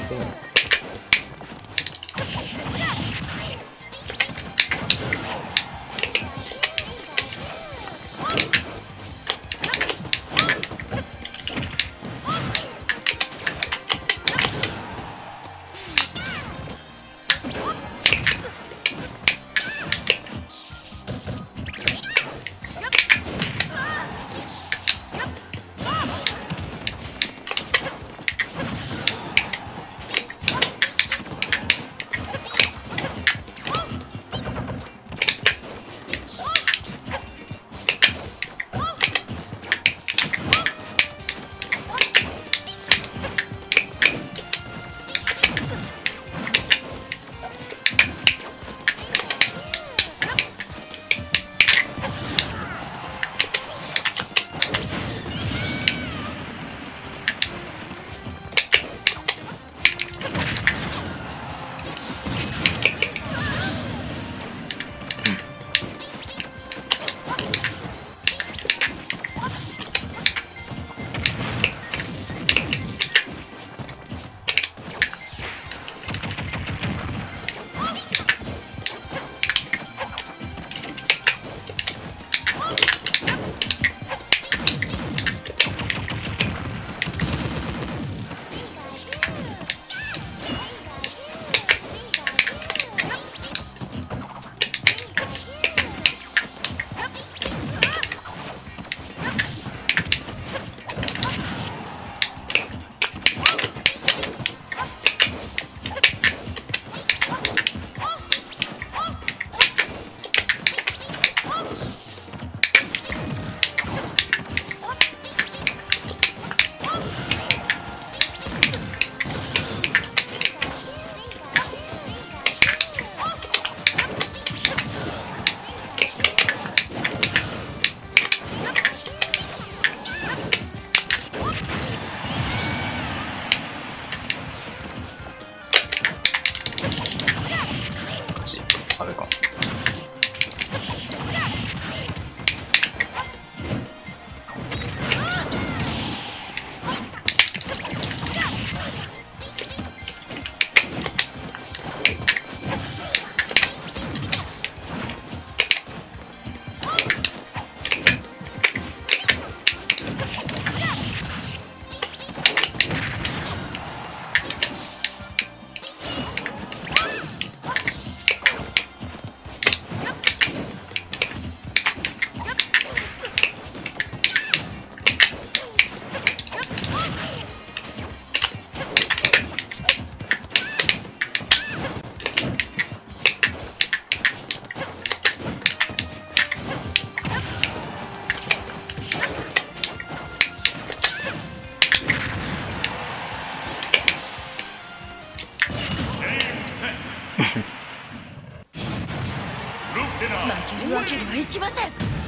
こない。あれか負けるわけにはいきません。